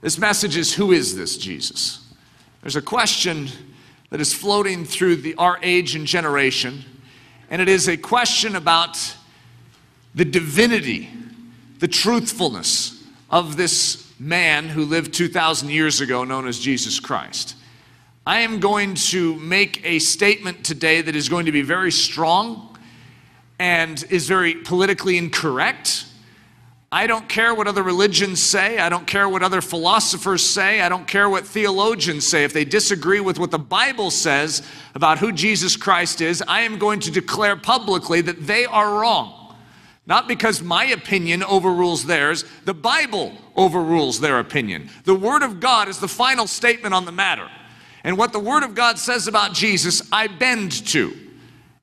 This message is Who is this Jesus? There's a question that is floating through the, our age and generation, and it is a question about the divinity, the truthfulness of this man who lived 2,000 years ago, known as Jesus Christ. I am going to make a statement today that is going to be very strong and is very politically incorrect. I don't care what other religions say. I don't care what other philosophers say. I don't care what theologians say. If they disagree with what the Bible says about who Jesus Christ is, I am going to declare publicly that they are wrong. Not because my opinion overrules theirs, the Bible overrules their opinion. The Word of God is the final statement on the matter. And what the Word of God says about Jesus, I bend to.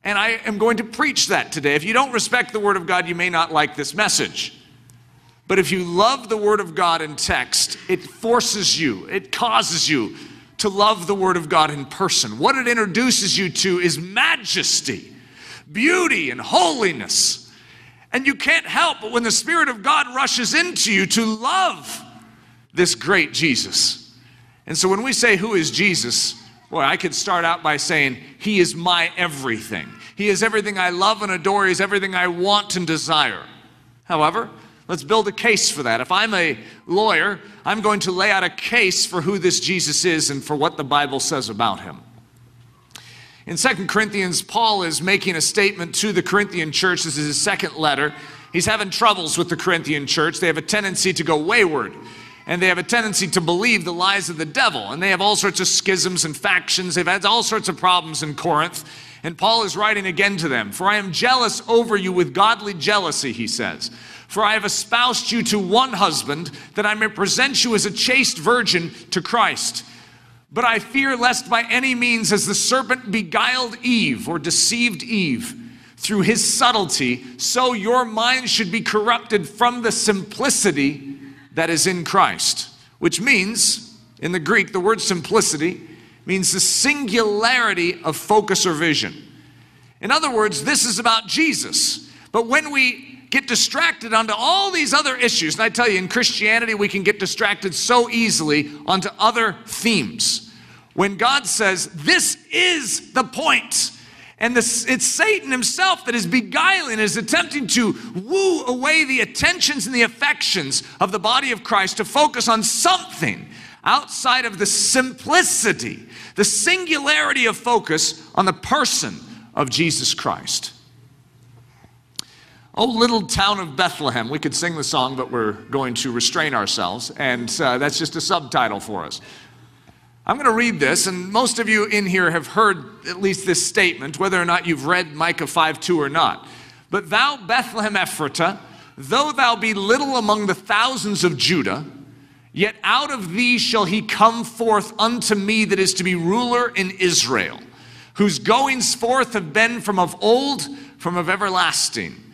And I am going to preach that today. If you don't respect the Word of God, you may not like this message. But if you love the Word of God in text, it forces you, it causes you to love the Word of God in person. What it introduces you to is majesty, beauty, and holiness. And you can't help but when the Spirit of God rushes into you to love this great Jesus. And so when we say, Who is Jesus? Boy, I could start out by saying, He is my everything. He is everything I love and adore. He is everything I want and desire. However, Let's build a case for that. If I'm a lawyer, I'm going to lay out a case for who this Jesus is and for what the Bible says about him. In 2 Corinthians, Paul is making a statement to the Corinthian church. This is his second letter. He's having troubles with the Corinthian church. They have a tendency to go wayward, and they have a tendency to believe the lies of the devil, and they have all sorts of schisms and factions. They've had all sorts of problems in Corinth. And Paul is writing again to them For I am jealous over you with godly jealousy, he says. For I have espoused you to one husband, that I may present you as a chaste virgin to Christ. But I fear lest by any means, as the serpent beguiled Eve or deceived Eve through his subtlety, so your mind should be corrupted from the simplicity that is in Christ. Which means, in the Greek, the word simplicity means the singularity of focus or vision. In other words, this is about Jesus. But when we get distracted onto all these other issues. And I tell you, in Christianity, we can get distracted so easily onto other themes. When God says, This is the point, and this, it's Satan himself that is beguiling, is attempting to woo away the attentions and the affections of the body of Christ to focus on something outside of the simplicity, the singularity of focus on the person of Jesus Christ. Oh, little town of Bethlehem. We could sing the song, but we're going to restrain ourselves, and uh, that's just a subtitle for us. I'm going to read this, and most of you in here have heard at least this statement, whether or not you've read Micah 5 2 or not. But thou, Bethlehem Ephratah, though thou be little among the thousands of Judah, yet out of thee shall he come forth unto me that is to be ruler in Israel, whose goings forth have been from of old, from of everlasting.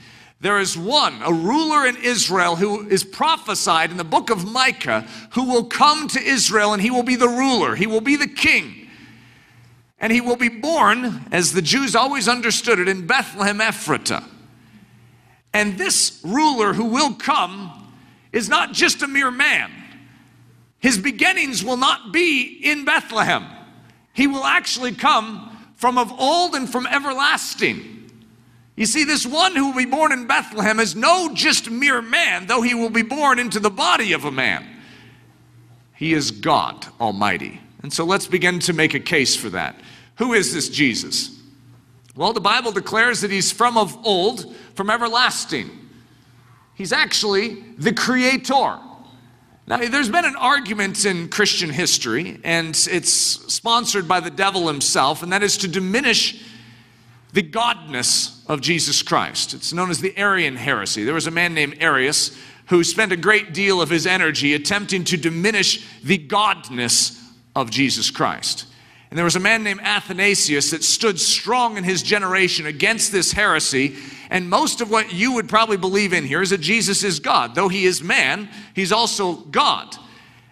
There is one, a ruler in Israel who is prophesied in the book of Micah, who will come to Israel and he will be the ruler, he will be the king. And he will be born, as the Jews always understood it, in Bethlehem Ephratah. And this ruler who will come is not just a mere man. His beginnings will not be in Bethlehem. He will actually come from of old and from everlasting. You see, this one who will be born in Bethlehem is no just mere man, though he will be born into the body of a man. He is God Almighty. And so let's begin to make a case for that. Who is this Jesus? Well, the Bible declares that he's from of old, from everlasting. He's actually the creator. Now, there's been an argument in Christian history, and it's sponsored by the devil himself, and that is to diminish the godness of Jesus Christ. It's known as the Arian heresy. There was a man named Arius who spent a great deal of his energy attempting to diminish the godness of Jesus Christ. And there was a man named Athanasius that stood strong in his generation against this heresy. And most of what you would probably believe in here is that Jesus is God. Though he is man, he's also God.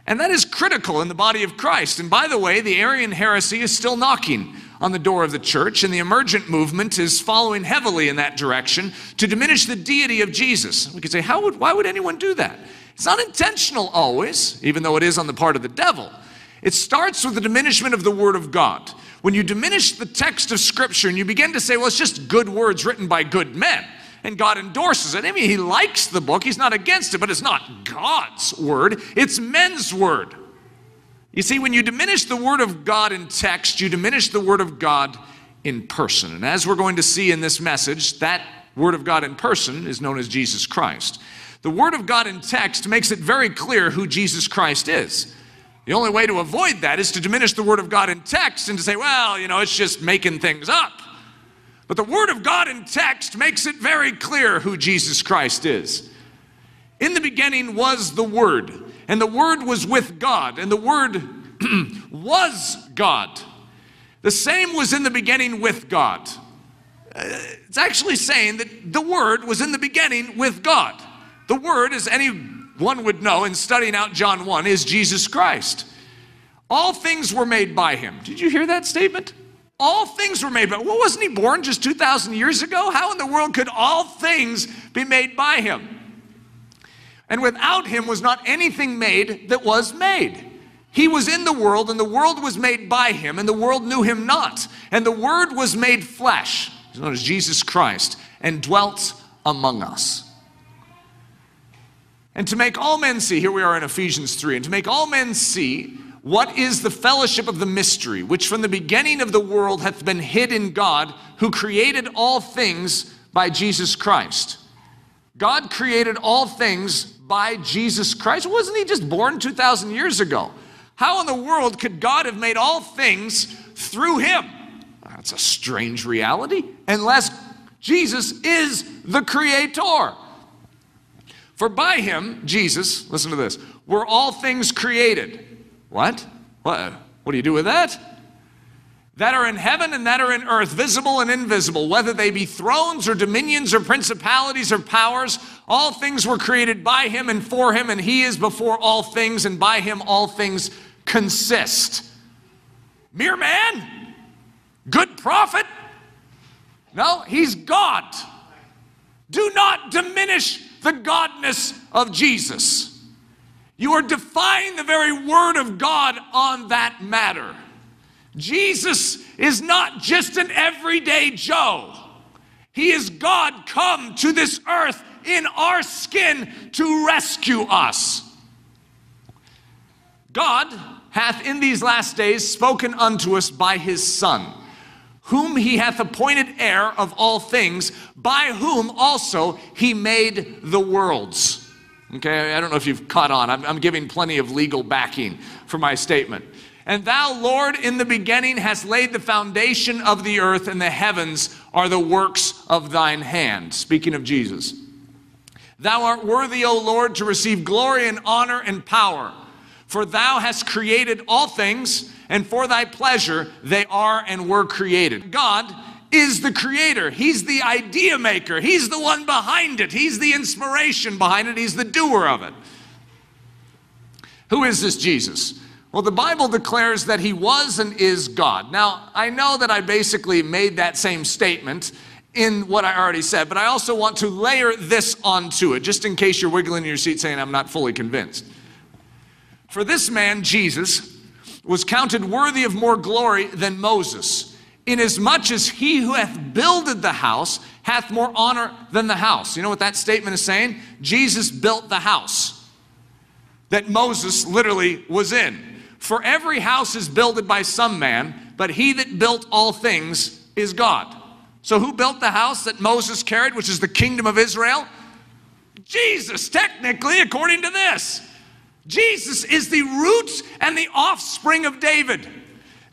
And that is critical in the body of Christ. And by the way, the Arian heresy is still knocking on the door of the church, and the emergent movement is following heavily in that direction to diminish the deity of Jesus. We could say, How would, why would anyone do that? It's not intentional always, even though it is on the part of the devil. It starts with the diminishment of the Word of God. When you diminish the text of Scripture and you begin to say, well, it's just good words written by good men, and God endorses it. I mean, He likes the book, He's not against it, but it's not God's Word, it's men's Word. You see, when you diminish the Word of God in text, you diminish the Word of God in person. And as we're going to see in this message, that Word of God in person is known as Jesus Christ. The Word of God in text makes it very clear who Jesus Christ is. The only way to avoid that is to diminish the Word of God in text and to say, well, you know, it's just making things up. But the Word of God in text makes it very clear who Jesus Christ is. In the beginning was the Word, and the Word was with God, and the Word was God. The same was in the beginning with God. Uh, it's actually saying that the Word was in the beginning with God. The Word, as anyone would know in studying out John 1, is Jesus Christ. All things were made by him. Did you hear that statement? All things were made by Well, wasn't he born just 2,000 years ago? How in the world could all things be made by him? And without him was not anything made that was made. He was in the world, and the world was made by him, and the world knew him not. And the Word was made flesh, known as Jesus Christ, and dwelt among us. And to make all men see, here we are in Ephesians 3, and to make all men see what is the fellowship of the mystery, which from the beginning of the world hath been hid in God, who created all things by Jesus Christ. God created all things by Jesus Christ. Wasn't he just born 2,000 years ago? How in the world could God have made all things through him? That's a strange reality, unless Jesus is the creator. For by him, Jesus, listen to this, were all things created. What? What? What do you do with that? That are in heaven and that are in earth, visible and invisible, whether they be thrones or dominions or principalities or powers, all things were created by him and for him, and he is before all things, and by him all things consist? Mere man? Good prophet? No, he's God. Do not diminish the godness of Jesus. You are defying the very word of God on that matter. Jesus is not just an everyday Joe. He is God come to this earth in our skin to rescue us. God hath in these last days spoken unto us by his Son, whom he hath appointed heir of all things, by whom also he made the worlds. Okay, I don't know if you've caught on. I'm, I'm giving plenty of legal backing for my statement. And thou, Lord, in the beginning hast laid the foundation of the earth, and the heavens are the works of thine hand. Speaking of Jesus. Thou art worthy, O Lord, to receive glory and honor and power. For thou hast created all things, and for thy pleasure they are and were created. God is the creator, He's the idea maker, He's the one behind it, He's the inspiration behind it, He's the doer of it. Who is this Jesus? Well, the Bible declares that he was and is God. Now, I know that I basically made that same statement in what I already said, but I also want to layer this onto it, just in case you're wiggling in your seat saying, I'm not fully convinced. For this man, Jesus, was counted worthy of more glory than Moses, inasmuch as he who hath builded the house hath more honor than the house. You know what that statement is saying? Jesus built the house that Moses literally was in. For every house is builded by some man, but he that built all things is God. So who built the house that Moses carried, which is the kingdom of Israel? Jesus, technically, according to this. Jesus is the root and the offspring of David.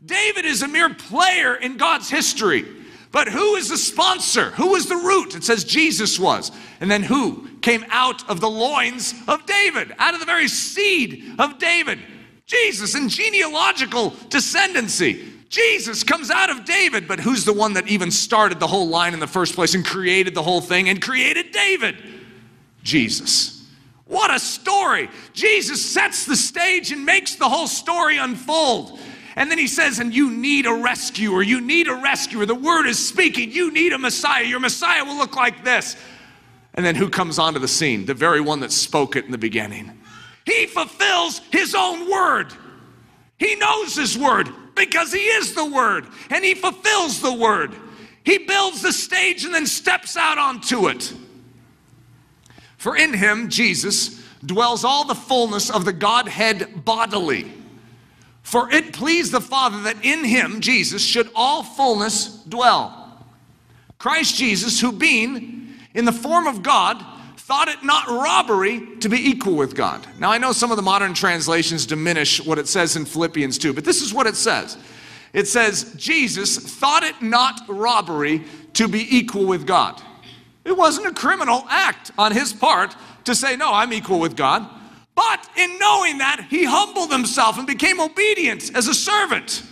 David is a mere player in God's history. But who is the sponsor? Who was the root? It says Jesus was. And then who came out of the loins of David, out of the very seed of David? Jesus in genealogical descendancy. Jesus comes out of David, but who's the one that even started the whole line in the first place and created the whole thing and created David? Jesus. What a story! Jesus sets the stage and makes the whole story unfold. And then he says, and you need a rescuer. You need a rescuer. The word is speaking. You need a Messiah. Your Messiah will look like this. And then who comes onto the scene? The very one that spoke it in the beginning He fulfills his own word. He knows his word because he is the word and he fulfills the word. He builds the stage and then steps out onto it. For in him, Jesus, dwells all the fullness of the Godhead bodily. For it pleased the Father that in him, Jesus, should all fullness dwell. Christ Jesus, who being in the form of God, thought it not robbery to be equal with God. Now, I know some of the modern translations diminish what it says in Philippians 2, but this is what it says. It says, Jesus thought it not robbery to be equal with God. It wasn't a criminal act on his part to say, No, I'm equal with God. But in knowing that, he humbled himself and became obedient as a servant,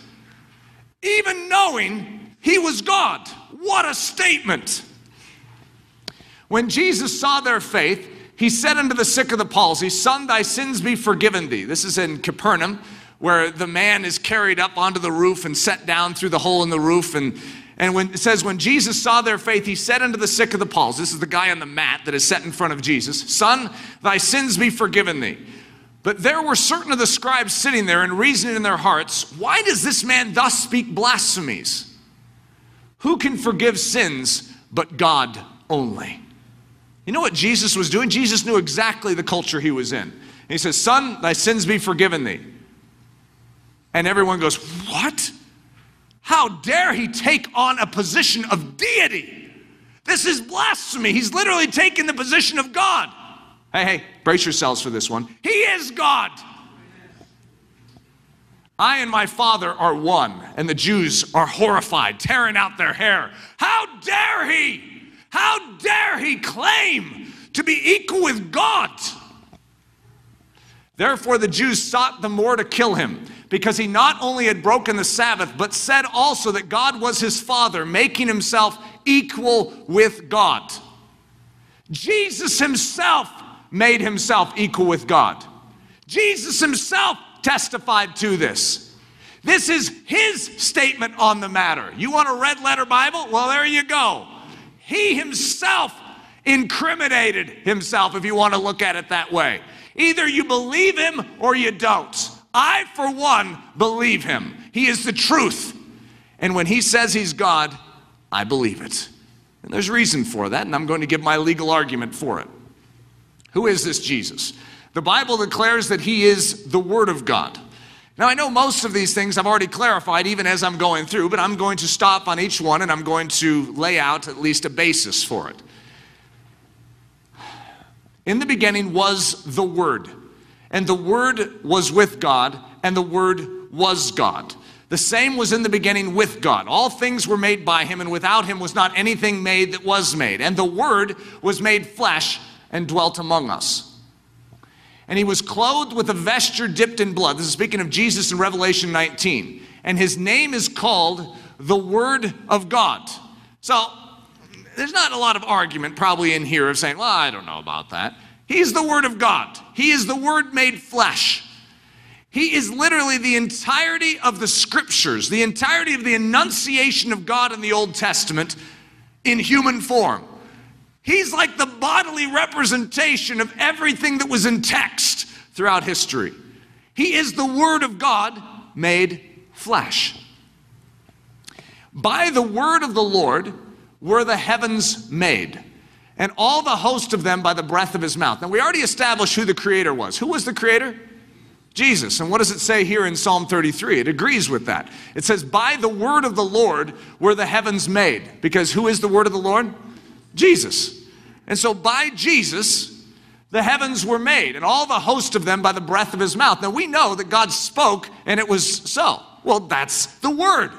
even knowing he was God. What a statement! When Jesus saw their faith, he said unto the sick of the palsy, Son, thy sins be forgiven thee. This is in Capernaum, where the man is carried up onto the roof and set down through the hole in the roof. And, and when it says, When Jesus saw their faith, he said unto the sick of the palsy, This is the guy on the mat that is set in front of Jesus, Son, thy sins be forgiven thee. But there were certain of the scribes sitting there and reasoning in their hearts, Why does this man thus speak blasphemies? Who can forgive sins but God only? You know what Jesus was doing? Jesus knew exactly the culture he was in. And he says, Son, thy sins be forgiven thee. And everyone goes, What? How dare he take on a position of deity? This is blasphemy. He's literally taking the position of God. Hey, hey, brace yourselves for this one. He is God. I and my Father are one. And the Jews are horrified, tearing out their hair. How dare he? How dare he claim to be equal with God? Therefore, the Jews sought the more to kill him, because he not only had broken the Sabbath, but said also that God was his Father, making himself equal with God. Jesus himself made himself equal with God. Jesus himself testified to this. This is his statement on the matter. You want a red letter Bible? Well, there you go. He himself incriminated himself, if you want to look at it that way. Either you believe him or you don't. I, for one, believe him. He is the truth. And when he says he's God, I believe it. And there's reason for that, and I'm going to give my legal argument for it. Who is this Jesus? The Bible declares that he is the Word of God. Now, I know most of these things I've already clarified even as I'm going through, but I'm going to stop on each one and I'm going to lay out at least a basis for it. In the beginning was the Word, and the Word was with God, and the Word was God. The same was in the beginning with God. All things were made by Him, and without Him was not anything made that was made. And the Word was made flesh and dwelt among us. And he was clothed with a vesture dipped in blood. This is speaking of Jesus in Revelation 19. And his name is called the Word of God. So there's not a lot of argument probably in here of saying, well, I don't know about that. He's the Word of God, He is the Word made flesh. He is literally the entirety of the scriptures, the entirety of the enunciation of God in the Old Testament in human form. He's like the bodily representation of everything that was in text throughout history. He is the Word of God made flesh. By the word of the Lord were the heavens made, and all the host of them by the breath of his mouth. Now, we already established who the Creator was. Who was the Creator? Jesus. And what does it say here in Psalm 33? It agrees with that. It says, By the word of the Lord were the heavens made. Because who is the word of the Lord? Jesus. And so by Jesus, the heavens were made, and all the host of them by the breath of his mouth. Now we know that God spoke and it was so. Well, that's the Word.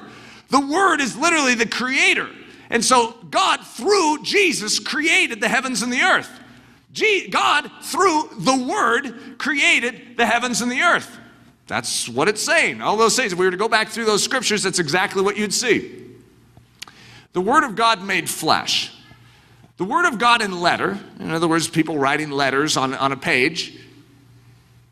The Word is literally the creator. And so God, through Jesus, created the heavens and the earth. God, through the Word, created the heavens and the earth. That's what it's saying. All those things. If we were to go back through those scriptures, that's exactly what you'd see. The Word of God made flesh. The Word of God in letter, in other words, people writing letters on, on a page,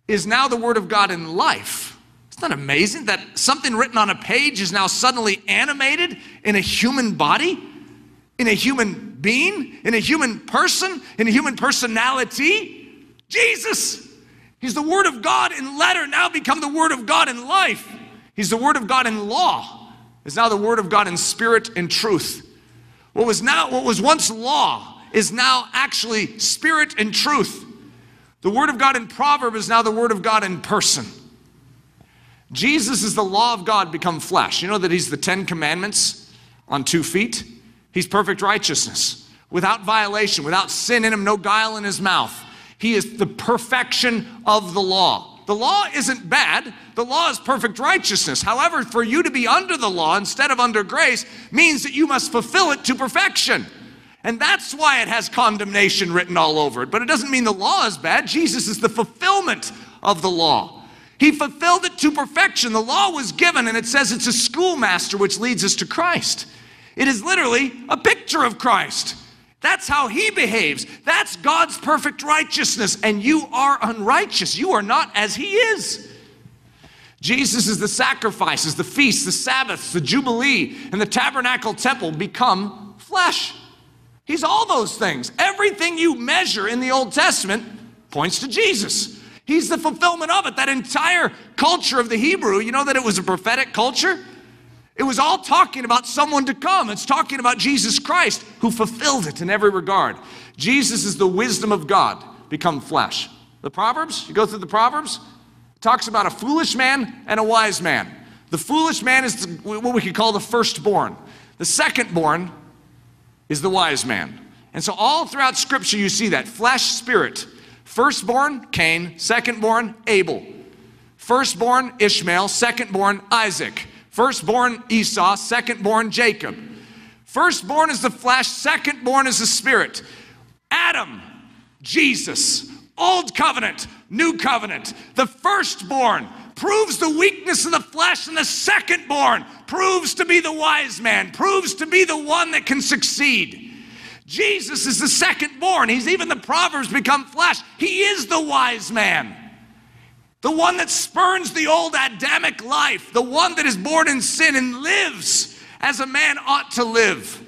is now the Word of God in life. Isn't that amazing that something written on a page is now suddenly animated in a human body, in a human being, in a human person, in a human personality? Jesus. He's the Word of God in letter, now become the Word of God in life. He's the Word of God in law, is now the Word of God in spirit and truth. What was now what was once law is now actually spirit and truth. The Word of God in proverb is now the Word of God in person. Jesus is the law of God become flesh. You know that He's the Ten Commandments on two feet? He's perfect righteousness, without violation, without sin in Him, no guile in His mouth. He is the perfection of the law. The law isn't bad. The law is perfect righteousness. However, for you to be under the law instead of under grace means that you must fulfill it to perfection. And that's why it has condemnation written all over it. But it doesn't mean the law is bad. Jesus is the fulfillment of the law. He fulfilled it to perfection. The law was given, and it says it's a schoolmaster which leads us to Christ. It is literally a picture of Christ. That's how he behaves. That's God's perfect righteousness. And you are unrighteous. You are not as he is. Jesus is the sacrifices, the feasts, the Sabbaths, the Jubilee, and the tabernacle temple become flesh. He's all those things. Everything you measure in the Old Testament points to Jesus. He's the fulfillment of it. That entire culture of the Hebrew, you know that it was a prophetic culture? It was all talking about someone to come. It's talking about Jesus Christ who fulfilled it in every regard. Jesus is the wisdom of God become flesh. The Proverbs, you go through the Proverbs, talks about a foolish man and a wise man. The foolish man is what we could call the firstborn. The secondborn is the wise man. And so all throughout scripture you see that flesh, spirit. Firstborn, Cain. Secondborn, Abel. Firstborn, Ishmael. Secondborn, Isaac. Firstborn, Esau. Secondborn, Jacob. Firstborn is the flesh. Secondborn is the spirit. Adam, Jesus. Old covenant, new covenant. The firstborn proves the weakness of the flesh, and the secondborn proves to be the wise man, proves to be the one that can succeed. Jesus is the second-born. He's even the Proverbs become flesh. He is the wise man. The one that spurns the old Adamic life, the one that is born in sin and lives as a man ought to live.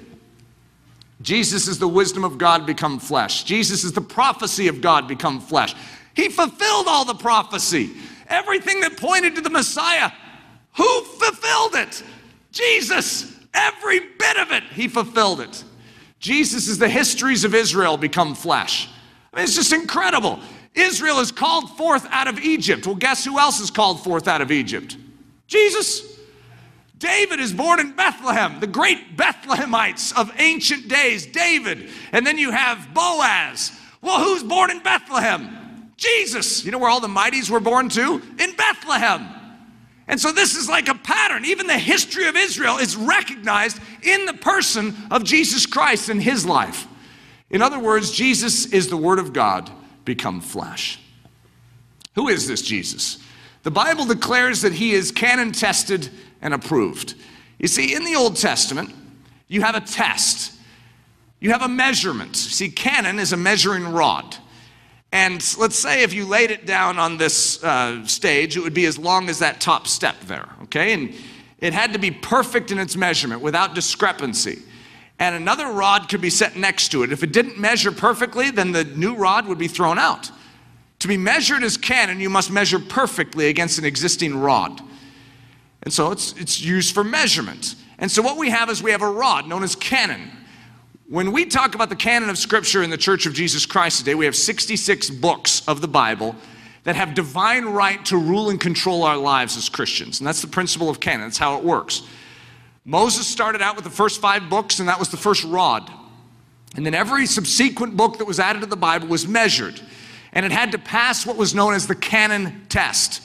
Jesus is the wisdom of God become flesh. Jesus is the prophecy of God become flesh. He fulfilled all the prophecy. Everything that pointed to the Messiah, who fulfilled it? Jesus. Every bit of it, he fulfilled it. Jesus is the histories of Israel become flesh. I mean, it's just incredible. Israel is called forth out of Egypt. Well, guess who else is called forth out of Egypt? Jesus. David is born in Bethlehem, the great Bethlehemites of ancient days, David. And then you have Boaz. Well, who's born in Bethlehem? Jesus. You know where all the mighties were born to? In Bethlehem. And so this is like a pattern. Even the history of Israel is recognized in the person of Jesus Christ in his life. In other words, Jesus is the Word of God become flesh. Who is this Jesus? The Bible declares that he is canon tested and approved. You see, in the Old Testament, you have a test, you have a measurement. See, canon is a measuring rod. And let's say if you laid it down on this uh, stage, it would be as long as that top step there, okay? And it had to be perfect in its measurement without discrepancy. And another rod could be set next to it. If it didn't measure perfectly, then the new rod would be thrown out. To be measured as canon, you must measure perfectly against an existing rod. And so it's, it's used for measurement. And so what we have is we have a rod known as canon. When we talk about the canon of Scripture in the Church of Jesus Christ today, we have 66 books of the Bible that have divine right to rule and control our lives as Christians. And that's the principle of canon, that's how it works. Moses started out with the first five books, and that was the first rod. And then every subsequent book that was added to the Bible was measured, and it had to pass what was known as the canon test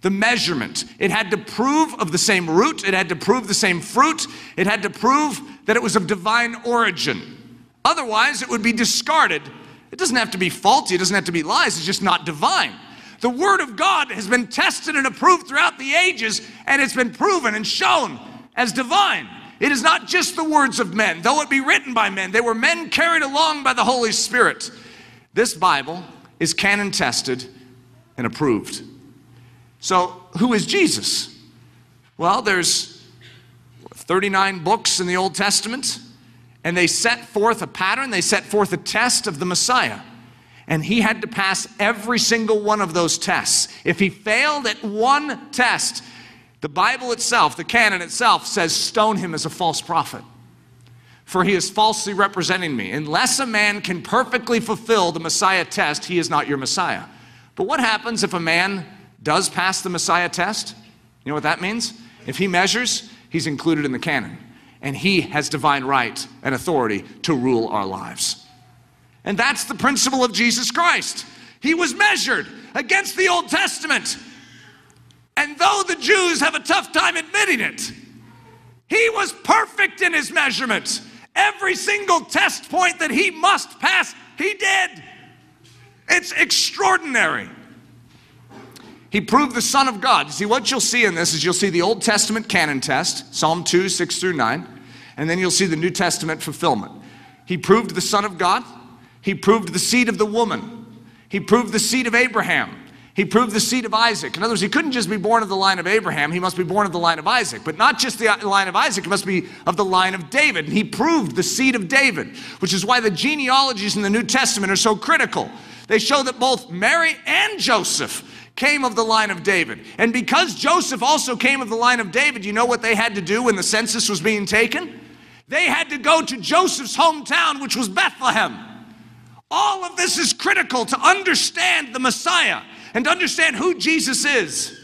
the measurement. It had to prove of the same root, it had to prove the same fruit, it had to prove that it was of divine origin. Otherwise, it would be discarded. It doesn't have to be faulty, it doesn't have to be lies, it's just not divine. The Word of God has been tested and approved throughout the ages, and it's been proven and shown as divine. It is not just the words of men, though it be written by men. They were men carried along by the Holy Spirit. This Bible is canon tested and approved. So, who is Jesus? Well, there's 39 books in the Old Testament, and they set forth a pattern, they set forth a test of the Messiah. And he had to pass every single one of those tests. If he failed at one test, the Bible itself, the canon itself, says, Stone him as a false prophet. For he is falsely representing me. Unless a man can perfectly fulfill the Messiah test, he is not your Messiah. But what happens if a man does pass the Messiah test? You know what that means? If he measures, he's included in the canon. And he has divine right and authority to rule our lives. And that's the principle of Jesus Christ. He was measured against the Old Testament. And though the Jews have a tough time admitting it, he was perfect in his measurements. Every single test point that he must pass, he did. It's extraordinary. He proved the Son of God. See, what you'll see in this is you'll see the Old Testament canon test, Psalm 2, 6 through 9, and then you'll see the New Testament fulfillment. He proved the Son of God. He proved the seed of the woman. He proved the seed of Abraham. He proved the seed of Isaac. In other words, he couldn't just be born of the line of Abraham, he must be born of the line of Isaac. But not just the uh, line of Isaac, it must be of the line of David. And he proved the seed of David, which is why the genealogies in the New Testament are so critical. They show that both Mary and Joseph came of the line of David. And because Joseph also came of the line of David, you know what they had to do when the census was being taken? They had to go to Joseph's hometown, which was Bethlehem. All of this is critical to understand the Messiah and to understand who Jesus is.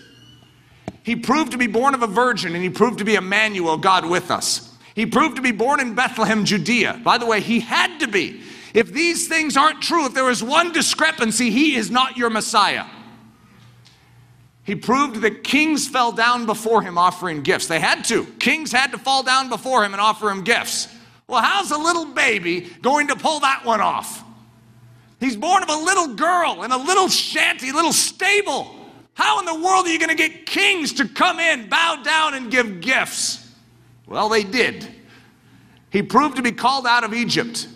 He proved to be born of a virgin and he proved to be Emmanuel, God with us. He proved to be born in Bethlehem, Judea. By the way, he had to be. If these things aren't true, if there is one discrepancy, he is not your Messiah. He proved that kings fell down before him offering gifts. They had to. Kings had to fall down before him and offer him gifts. Well, how's a little baby going to pull that one off? He's born of a little girl in a little shanty, little stable. How in the world are you going to get kings to come in, bow down, and give gifts? Well, they did. He proved to be called out of Egypt.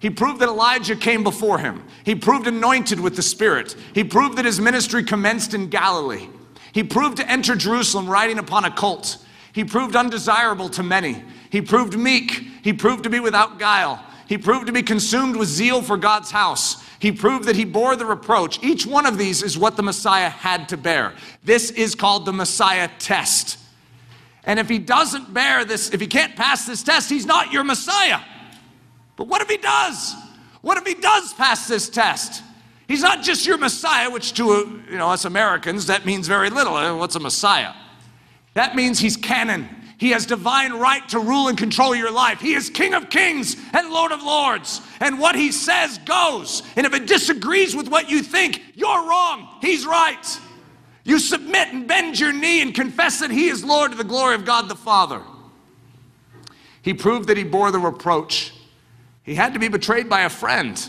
He proved that Elijah came before him. He proved anointed with the Spirit. He proved that his ministry commenced in Galilee. He proved to enter Jerusalem riding upon a colt. He proved undesirable to many. He proved meek. He proved to be without guile. He proved to be consumed with zeal for God's house. He proved that he bore the reproach. Each one of these is what the Messiah had to bear. This is called the Messiah test. And if he doesn't bear this, if he can't pass this test, he's not your Messiah. But what if he does? What if he does pass this test? He's not just your Messiah, which to you know us Americans that means very little. Uh, what's a Messiah? That means he's canon. He has divine right to rule and control your life. He is King of kings and Lord of lords. And what he says goes. And if it disagrees with what you think, you're wrong. He's right. You submit and bend your knee and confess that he is Lord to the glory of God the Father. He proved that he bore the reproach. He had to be betrayed by a friend,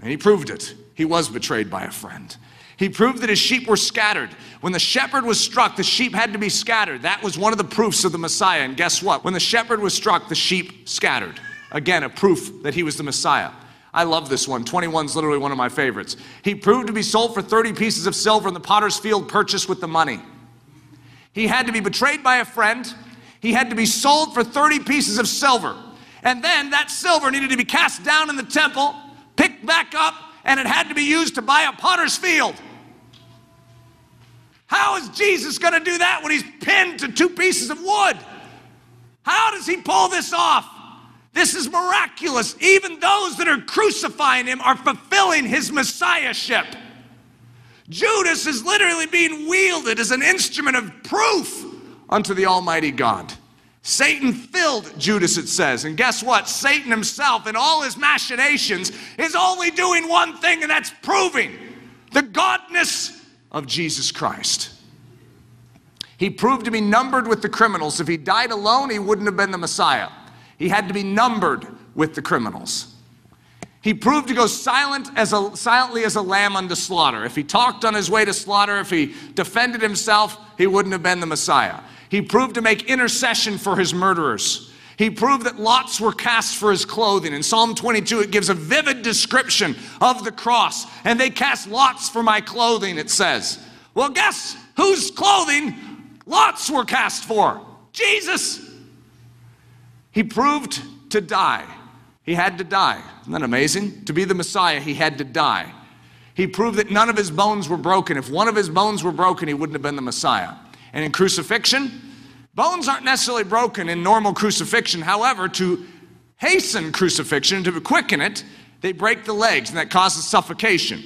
and he proved it. He was betrayed by a friend. He proved that his sheep were scattered. When the shepherd was struck, the sheep had to be scattered. That was one of the proofs of the Messiah. And guess what? When the shepherd was struck, the sheep scattered. Again, a proof that he was the Messiah. I love this one. 21 is literally one of my favorites. He proved to be sold for 30 pieces of silver in the potter's field purchased with the money. He had to be betrayed by a friend. He had to be sold for 30 pieces of silver. And then that silver needed to be cast down in the temple, picked back up, and it had to be used to buy a potter's field. How is Jesus going to do that when he's pinned to two pieces of wood? How does he pull this off? This is miraculous. Even those that are crucifying him are fulfilling his messiahship. Judas is literally being wielded as an instrument of proof unto the Almighty God. Satan filled Judas, it says. And guess what? Satan himself, in all his machinations, is only doing one thing, and that's proving the godness of Jesus Christ. He proved to be numbered with the criminals. If he died alone, he wouldn't have been the Messiah. He had to be numbered with the criminals. He proved to go silent as a, silently as a lamb unto slaughter. If he talked on his way to slaughter, if he defended himself, he wouldn't have been the Messiah. He proved to make intercession for his murderers. He proved that lots were cast for his clothing. In Psalm 22, it gives a vivid description of the cross. And they cast lots for my clothing, it says. Well, guess whose clothing lots were cast for? Jesus. He proved to die. He had to die. Isn't that amazing? To be the Messiah, he had to die. He proved that none of his bones were broken. If one of his bones were broken, he wouldn't have been the Messiah. And in crucifixion, bones aren't necessarily broken in normal crucifixion. However, to hasten crucifixion, to quicken it, they break the legs, and that causes suffocation.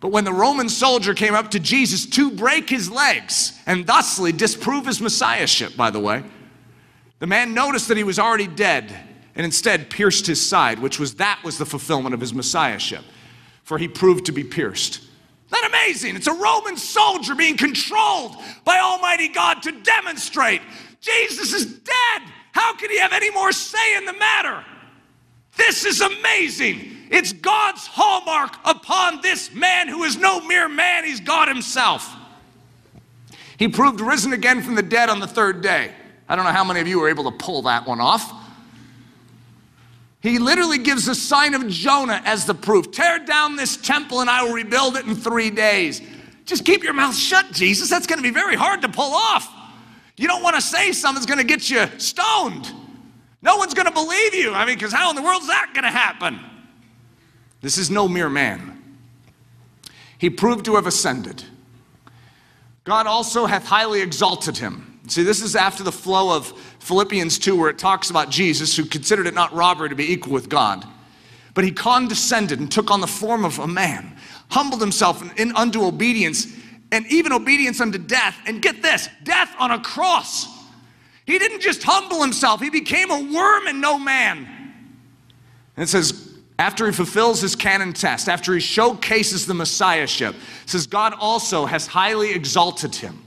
But when the Roman soldier came up to Jesus to break his legs and thusly disprove his messiahship, by the way, the man noticed that he was already dead and instead pierced his side, which was that was the fulfillment of his messiahship, for he proved to be pierced. Isn't that amazing? It's a Roman soldier being controlled by Almighty God to demonstrate Jesus is dead. How can he have any more say in the matter? This is amazing. It's God's hallmark upon this man who is no mere man, he's God himself. He proved risen again from the dead on the third day. I don't know how many of you were able to pull that one off. He literally gives the sign of Jonah as the proof. Tear down this temple and I will rebuild it in three days. Just keep your mouth shut, Jesus. That's going to be very hard to pull off. You don't want to say something's going to get you stoned. No one's going to believe you. I mean, because how in the world is that going to happen? This is no mere man. He proved to have ascended. God also hath highly exalted him. See, this is after the flow of Philippians 2, where it talks about Jesus, who considered it not robbery to be equal with God. But he condescended and took on the form of a man, humbled himself in, in, unto obedience, and even obedience unto death. And get this death on a cross. He didn't just humble himself, he became a worm and no man. And it says, after he fulfills his canon test, after he showcases the messiahship, says God also has highly exalted him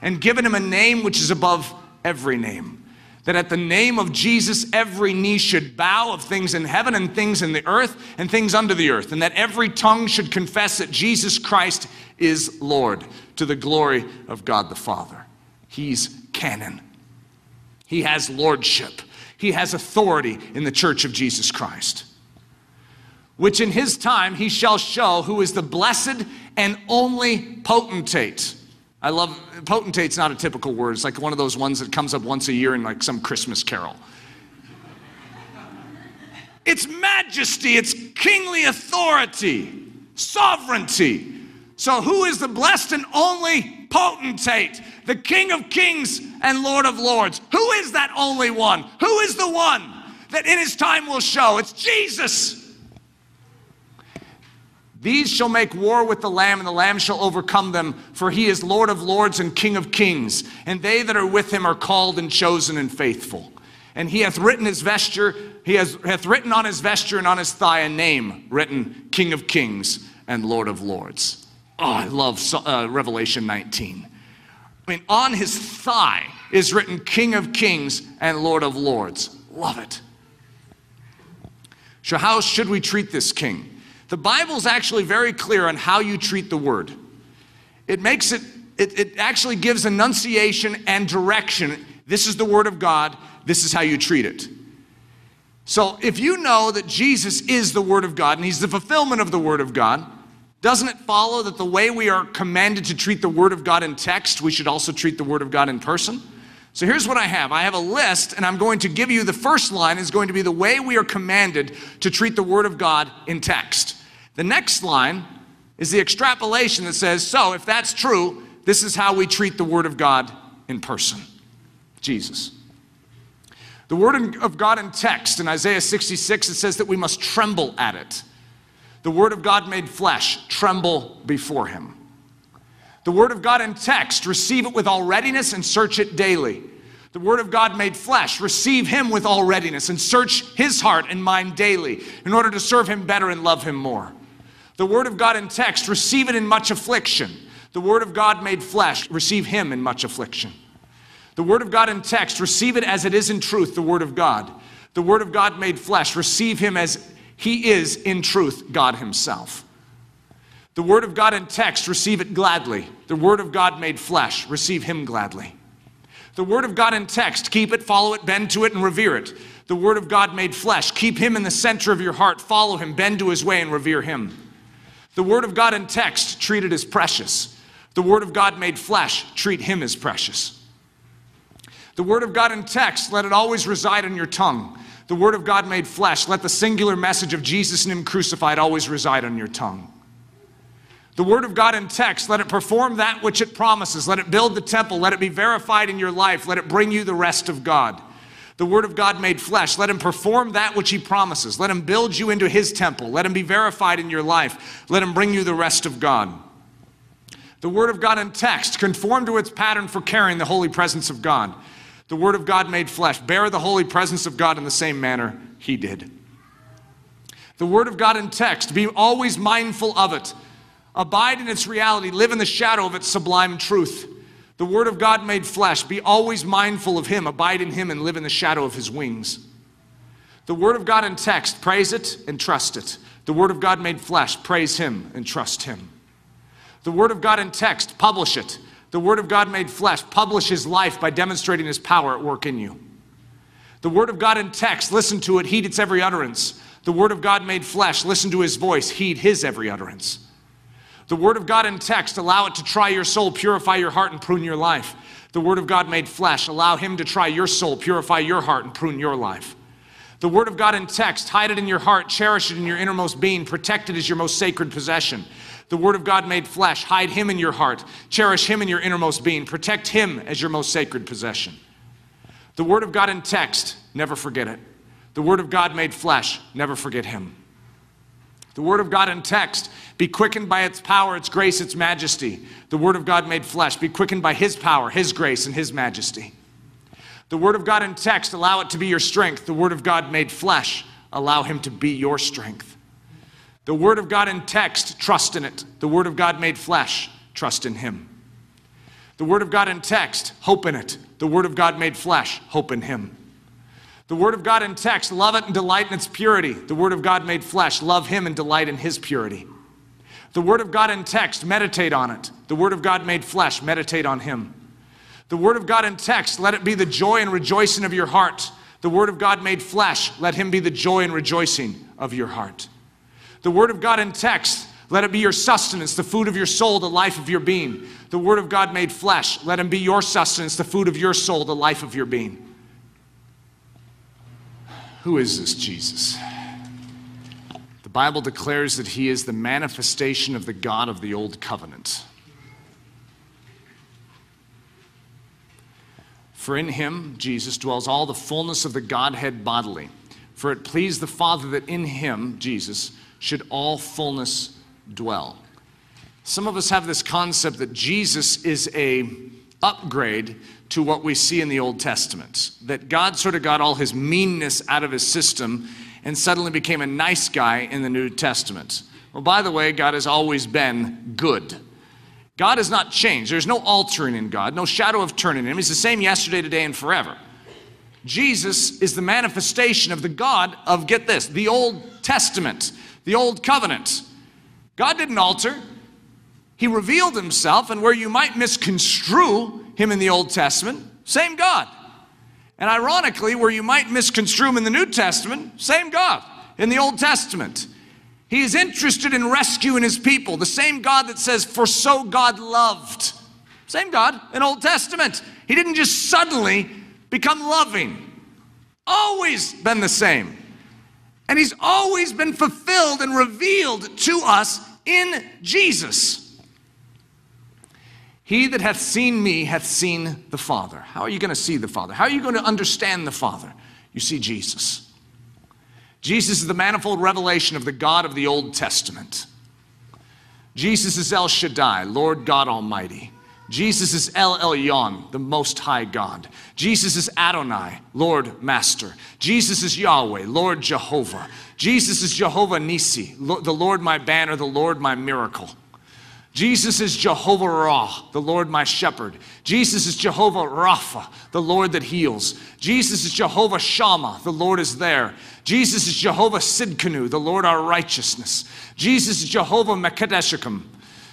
and given him a name which is above every name. That at the name of Jesus, every knee should bow of things in heaven and things in the earth and things under the earth, and that every tongue should confess that Jesus Christ is Lord to the glory of God the Father. He's canon, He has lordship, He has authority in the church of Jesus Christ which in his time he shall show who is the blessed and only potentate. I love potentate's not a typical word. It's like one of those ones that comes up once a year in like some Christmas carol. It's majesty, it's kingly authority, sovereignty. So, who is the blessed and only potentate, the King of kings and Lord of lords? Who is that only one? Who is the one that in his time will show? It's Jesus. These shall make war with the Lamb, and the Lamb shall overcome them, for he is Lord of lords and King of kings. And they that are with him are called and chosen and faithful. And he hath written his vesture, he has, hath written on his vesture and on his thigh a name written King of kings and Lord of lords. Oh, I love uh, Revelation 19. I mean, on his thigh is written King of kings and Lord of lords. Love it. So, how should we treat this king? The Bible's actually very clear on how you treat the word. It makes it, it, it actually gives enunciation and direction. This is the word of God, this is how you treat it. So if you know that Jesus is the word of God and he's the fulfillment of the word of God, doesn't it follow that the way we are commanded to treat the Word of God in text, we should also treat the Word of God in person? So here's what I have I have a list, and I'm going to give you the first line is going to be the way we are commanded to treat the Word of God in text. The next line is the extrapolation that says, so if that's true, this is how we treat the Word of God in person Jesus. The Word of God in text, in Isaiah 66, it says that we must tremble at it. The Word of God made flesh, tremble before Him. The Word of God in text, receive it with all readiness and search it daily. The Word of God made flesh, receive Him with all readiness and search His heart and mind daily in order to serve Him better and love Him more. The Word of God in text, receive it in much affliction. The Word of God made flesh, receive Him in much affliction. The Word of God in text, receive it as it is in truth, the Word of God. The Word of God made flesh, receive Him as He is in truth, God Himself. The Word of God in text, receive it gladly. The Word of God made flesh, receive Him gladly. The Word of God in text, keep it, follow it, bend to it, and revere it. The Word of God made flesh, keep Him in the center of your heart, follow Him, bend to His way, and revere Him. The Word of God in text, treat it as precious. The Word of God made flesh, treat Him as precious. The Word of God in text, let it always reside in your tongue. The Word of God made flesh, let the singular message of Jesus and Him crucified always reside on your tongue. The Word of God in text, let it perform that which it promises. Let it build the temple. Let it be verified in your life. Let it bring you the rest of God. The Word of God made flesh, let Him perform that which He promises. Let Him build you into His temple. Let Him be verified in your life. Let Him bring you the rest of God. The Word of God in text, conform to its pattern for carrying the holy presence of God. The Word of God made flesh, bear the holy presence of God in the same manner He did. The Word of God in text, be always mindful of it. Abide in its reality, live in the shadow of its sublime truth. The Word of God made flesh, be always mindful of Him, abide in Him, and live in the shadow of His wings. The Word of God in text, praise it and trust it. The Word of God made flesh, praise Him and trust Him. The Word of God in text, publish it. The Word of God made flesh, publish His life by demonstrating His power at work in you. The Word of God in text, listen to it, heed its every utterance. The Word of God made flesh, listen to His voice, heed His every utterance. The Word of God in text, allow it to try your soul, purify your heart, and prune your life. The Word of God made flesh, allow Him to try your soul, purify your heart, and prune your life. The Word of God in text, hide it in your heart, cherish it in your innermost being, protect it as your most sacred possession. The Word of God made flesh, hide Him in your heart, cherish Him in your innermost being, protect Him as your most sacred possession. The Word of God in text, never forget it. The Word of God made flesh, never forget Him. The Word of God in text, be quickened by its power, its grace, its majesty. The Word of God made flesh. Be quickened by His power, His grace, and His majesty. The Word of God in text, allow it to be your strength. The Word of God made flesh, allow Him to be your strength. The Word of God in text, trust in it. The Word of God made flesh, trust in Him. The Word of God in text, hope in it. The Word of God made flesh, hope in Him. The Word of God in text, love it and delight in its purity. The Word of God made flesh, love Him and delight in His purity. The Word of God in text, meditate on it. The Word of God made flesh, meditate on Him. The Word of God in text, let it be the joy and rejoicing of your heart. The Word of God made flesh, let Him be the joy and rejoicing of your heart. The Word of God in text, let it be your sustenance, the food of your soul, the life of your being. The Word of God made flesh, let Him be your sustenance, the food of your soul, the life of your being. Who is this Jesus? The Bible declares that he is the manifestation of the God of the Old Covenant. For in him, Jesus, dwells all the fullness of the Godhead bodily. For it pleased the Father that in him, Jesus, should all fullness dwell. Some of us have this concept that Jesus is a upgrade to what we see in the Old Testament. That God sort of got all his meanness out of his system and suddenly became a nice guy in the New Testament. Well, by the way, God has always been good. God has not changed. There's no altering in God, no shadow of turning in him. He's the same yesterday, today, and forever. Jesus is the manifestation of the God of, get this, the Old Testament, the Old Covenant. God didn't alter. He revealed himself, and where you might misconstrue him in the Old Testament, same God. And ironically, where you might misconstrue him in the New Testament, same God in the Old Testament. He is interested in rescuing his people. The same God that says, For so God loved. Same God in Old Testament. He didn't just suddenly become loving. Always been the same. And he's always been fulfilled and revealed to us in Jesus. He that hath seen me hath seen the Father. How are you going to see the Father? How are you going to understand the Father? You see Jesus. Jesus is the manifold revelation of the God of the Old Testament. Jesus is El Shaddai, Lord God Almighty. Jesus is El Elyon, the Most High God. Jesus is Adonai, Lord Master. Jesus is Yahweh, Lord Jehovah. Jesus is Jehovah Nisi, the Lord my banner, the Lord my miracle. Jesus is Jehovah Ra, the Lord my shepherd. Jesus is Jehovah Rapha, the Lord that heals. Jesus is Jehovah Shammah, the Lord is there. Jesus is Jehovah Sidkenu, the Lord our righteousness. Jesus is Jehovah Mekadeshikim,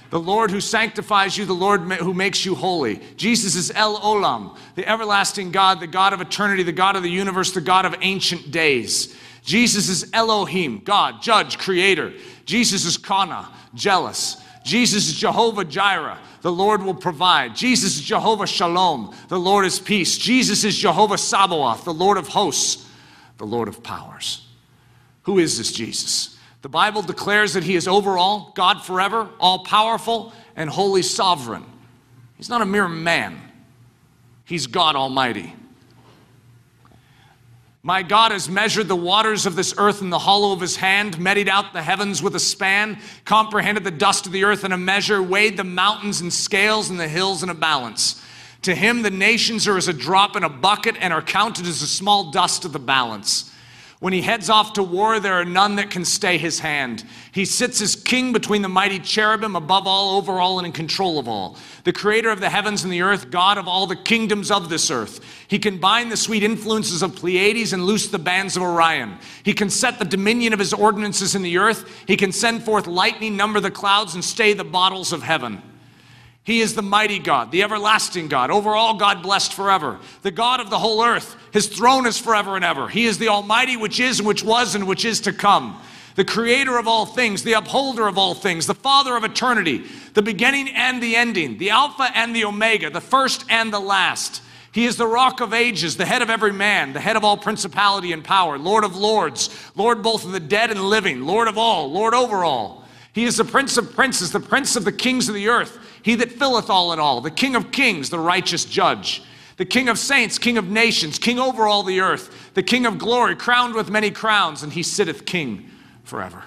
the Lord who sanctifies you, the Lord who makes you holy. Jesus is El Olam, the everlasting God, the God of eternity, the God of the universe, the God of ancient days. Jesus is Elohim, God, judge, creator. Jesus is Kana, jealous. Jesus is Jehovah Jireh. The Lord will provide. Jesus is Jehovah Shalom. The Lord is peace. Jesus is Jehovah Sabaoth, the Lord of hosts, the Lord of powers. Who is this Jesus? The Bible declares that He is over all, God forever, all powerful, and wholly sovereign. He's not a mere man, He's God Almighty. My God has measured the waters of this earth in the hollow of his hand, meted out the heavens with a span, comprehended the dust of the earth in a measure, weighed the mountains in scales and the hills in a balance. To him, the nations are as a drop in a bucket and are counted as a small dust of the balance. When he heads off to war, there are none that can stay his hand. He sits as king between the mighty cherubim, above all, over all, and in control of all. The creator of the heavens and the earth, God of all the kingdoms of this earth. He can bind the sweet influences of Pleiades and loose the bands of Orion. He can set the dominion of his ordinances in the earth. He can send forth lightning, number the clouds, and stay the bottles of heaven. He is the mighty God, the everlasting God, overall God blessed forever, the God of the whole earth. His throne is forever and ever. He is the Almighty, which is, which was, and which is to come, the creator of all things, the upholder of all things, the Father of eternity, the beginning and the ending, the Alpha and the Omega, the first and the last. He is the rock of ages, the head of every man, the head of all principality and power, Lord of lords, Lord both of the dead and living, Lord of all, Lord over all. He is the Prince of princes, the Prince of the kings of the earth. He that filleth all in all, the King of kings, the righteous judge, the King of saints, King of nations, King over all the earth, the King of glory, crowned with many crowns, and he sitteth King forever.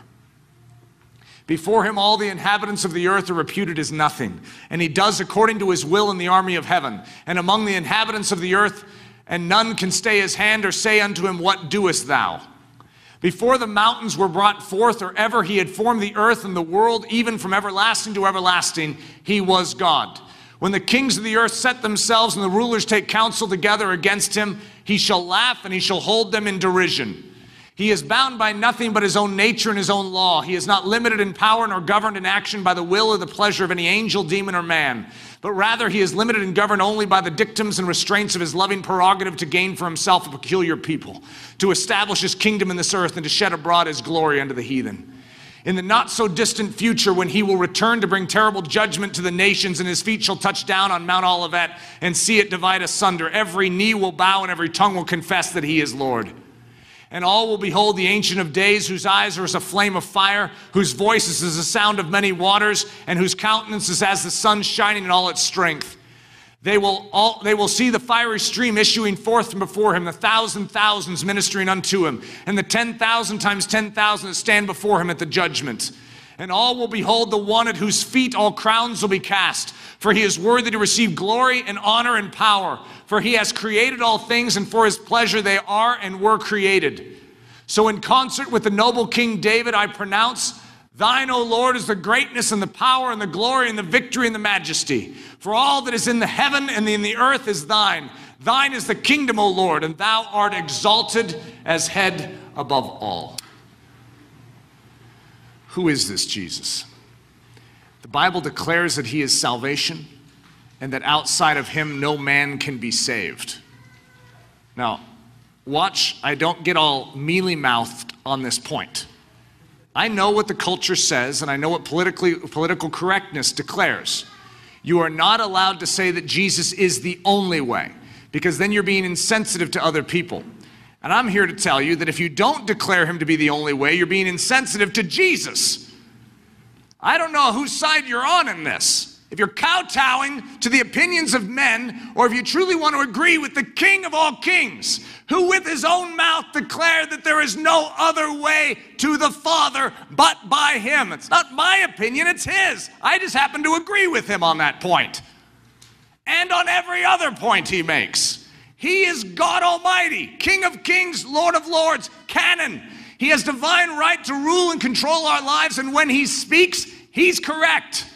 Before him, all the inhabitants of the earth are reputed as nothing, and he does according to his will in the army of heaven. And among the inhabitants of the earth, and none can stay his hand or say unto him, What doest thou? Before the mountains were brought forth, or ever he had formed the earth and the world, even from everlasting to everlasting, he was God. When the kings of the earth set themselves and the rulers take counsel together against him, he shall laugh and he shall hold them in derision. He is bound by nothing but his own nature and his own law. He is not limited in power nor governed in action by the will or the pleasure of any angel, demon, or man but rather he is limited and governed only by the dictums and restraints of his loving prerogative to gain for himself a peculiar people, to establish his kingdom in this earth, and to shed abroad his glory unto the heathen. In the not so distant future, when he will return to bring terrible judgment to the nations, and his feet shall touch down on Mount Olivet and see it divide asunder, every knee will bow and every tongue will confess that he is Lord and all will behold the Ancient of Days, whose eyes are as a flame of fire, whose voice is as the sound of many waters, and whose countenance is as the sun shining in all its strength. They will, all, they will see the fiery stream issuing forth from before him, the thousand thousands ministering unto him, and the ten thousand times ten thousand that stand before him at the judgment. And all will behold the one at whose feet all crowns will be cast. For he is worthy to receive glory and honor and power. For he has created all things, and for his pleasure they are and were created. So, in concert with the noble King David, I pronounce, Thine, O Lord, is the greatness and the power and the glory and the victory and the majesty. For all that is in the heaven and in the earth is thine. Thine is the kingdom, O Lord, and thou art exalted as head above all. Who is this Jesus? The Bible declares that he is salvation and that outside of him no man can be saved. Now, watch, I don't get all mealy mouthed on this point. I know what the culture says and I know what politically, political correctness declares. You are not allowed to say that Jesus is the only way because then you're being insensitive to other people. And I'm here to tell you that if you don't declare him to be the only way, you're being insensitive to Jesus. I don't know whose side you're on in this. If you're kowtowing to the opinions of men, or if you truly want to agree with the King of all kings, who with his own mouth declared that there is no other way to the Father but by him. It's not my opinion, it's his. I just happen to agree with him on that. And on every other point he makes. He is God Almighty, King of kings, Lord of lords, canon. He has divine right to rule and control our lives, and when He speaks, He's correct.